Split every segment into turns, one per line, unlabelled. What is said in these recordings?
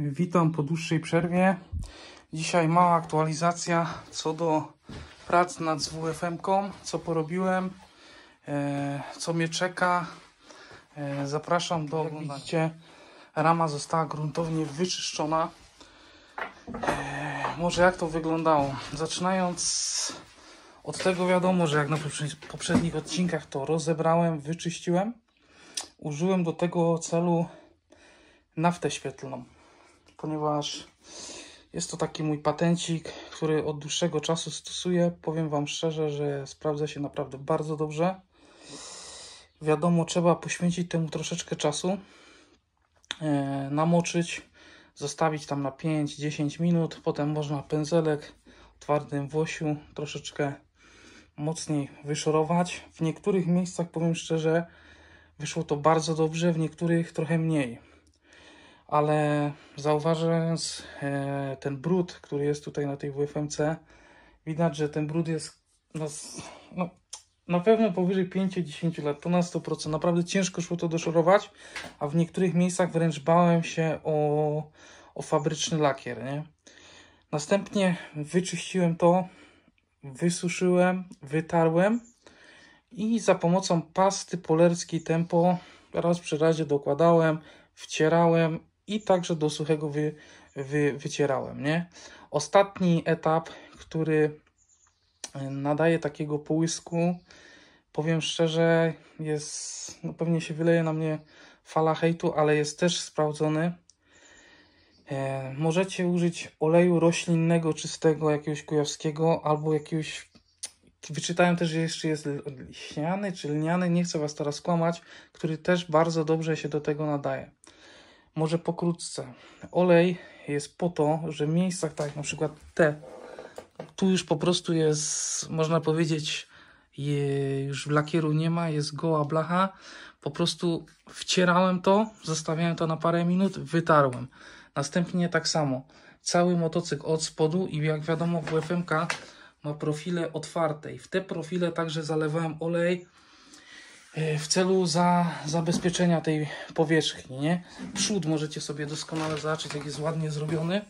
Witam po dłuższej przerwie. Dzisiaj mała aktualizacja co do prac nad WFM-ką, co porobiłem, e, co mnie czeka. E, zapraszam do oglądania. Widzicie, rama została gruntownie wyczyszczona. E, może jak to wyglądało? Zaczynając od tego wiadomo, że jak na poprzednich odcinkach to rozebrałem, wyczyściłem. Użyłem do tego celu naftę świetlną, ponieważ jest to taki mój patencik, który od dłuższego czasu stosuję. Powiem Wam szczerze, że sprawdza się naprawdę bardzo dobrze. Wiadomo, trzeba poświęcić temu troszeczkę czasu, e, namoczyć, zostawić tam na 5-10 minut. Potem można pędzelek w twardym włosiu troszeczkę mocniej wyszorować. W niektórych miejscach, powiem szczerze, wyszło to bardzo dobrze, w niektórych trochę mniej ale zauważając e, ten brud, który jest tutaj na tej WFMC, widać, że ten brud jest no, na pewno powyżej 5-10 lat, to na 100%. Naprawdę ciężko szło to doszorować, a w niektórych miejscach wręcz bałem się o, o fabryczny lakier. Nie? Następnie wyczyściłem to, wysuszyłem, wytarłem i za pomocą pasty polerskiej Tempo raz przy razie dokładałem, wcierałem i także do suchego wy, wy, wycierałem. Nie? Ostatni etap, który e, nadaje takiego połysku, powiem szczerze, jest, no pewnie się wyleje na mnie fala hejtu, ale jest też sprawdzony. E, możecie użyć oleju roślinnego, czystego, jakiegoś kujawskiego, albo jakiegoś. Wyczytałem też, że jeszcze jest liśniany czy lniany, nie chcę Was teraz kłamać, który też bardzo dobrze się do tego nadaje. Może pokrótce. Olej jest po to, że w miejscach tak na przykład te, tu już po prostu jest, można powiedzieć, je, już lakieru nie ma, jest goła blacha. Po prostu wcierałem to, zostawiałem to na parę minut, wytarłem. Następnie tak samo. Cały motocykl od spodu i jak wiadomo WFMK ma profile otwarte i w te profile także zalewałem olej w celu za, zabezpieczenia tej powierzchni. Nie? Przód możecie sobie doskonale zobaczyć, jak jest ładnie zrobiony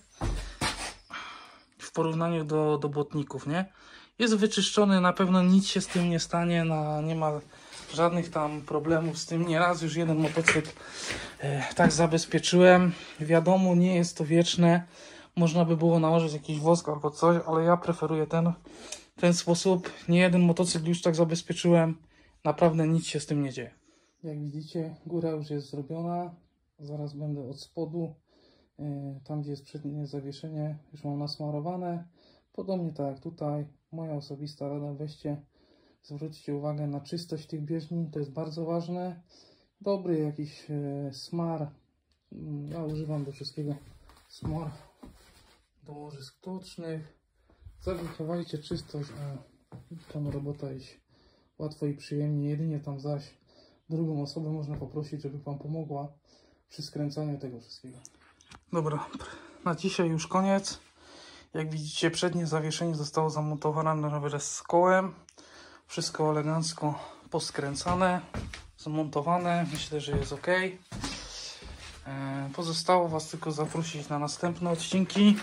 w porównaniu do, do błotników. Nie? Jest wyczyszczony, na pewno nic się z tym nie stanie, na, nie ma żadnych tam problemów z tym. Nieraz już jeden motocykl e, tak zabezpieczyłem. Wiadomo, nie jest to wieczne. Można by było nałożyć jakiś wosk albo coś, ale ja preferuję ten, ten sposób. Nie jeden motocykl już tak zabezpieczyłem naprawdę nic się z tym nie dzieje. Jak widzicie, góra już jest zrobiona. Zaraz będę od spodu. E, tam, gdzie jest przednie zawieszenie, już mam nasmarowane. Podobnie tak jak tutaj. Moja osobista rada, weźcie, zwróćcie uwagę na czystość tych bieżni. To jest bardzo ważne. Dobry jakiś e, smar. Mm, ja używam do wszystkiego smar do łożysk tocznych. Zachowajcie czystość, a tam robota iść łatwo i przyjemnie. Jedynie tam zaś drugą osobę można poprosić, żeby Pan pomogła przy skręcaniu tego wszystkiego. Dobra, na dzisiaj już koniec. Jak widzicie, przednie zawieszenie zostało zamontowane wraz z kołem. Wszystko elegancko poskręcane, zamontowane. Myślę, że jest ok. E, pozostało Was tylko zaprosić na następne odcinki.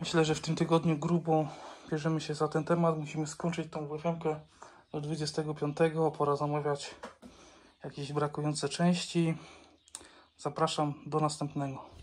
Myślę, że w tym tygodniu grubo bierzemy się za ten temat. Musimy skończyć tą WFM-kę do 25. Pora zamawiać jakieś brakujące części. Zapraszam do następnego.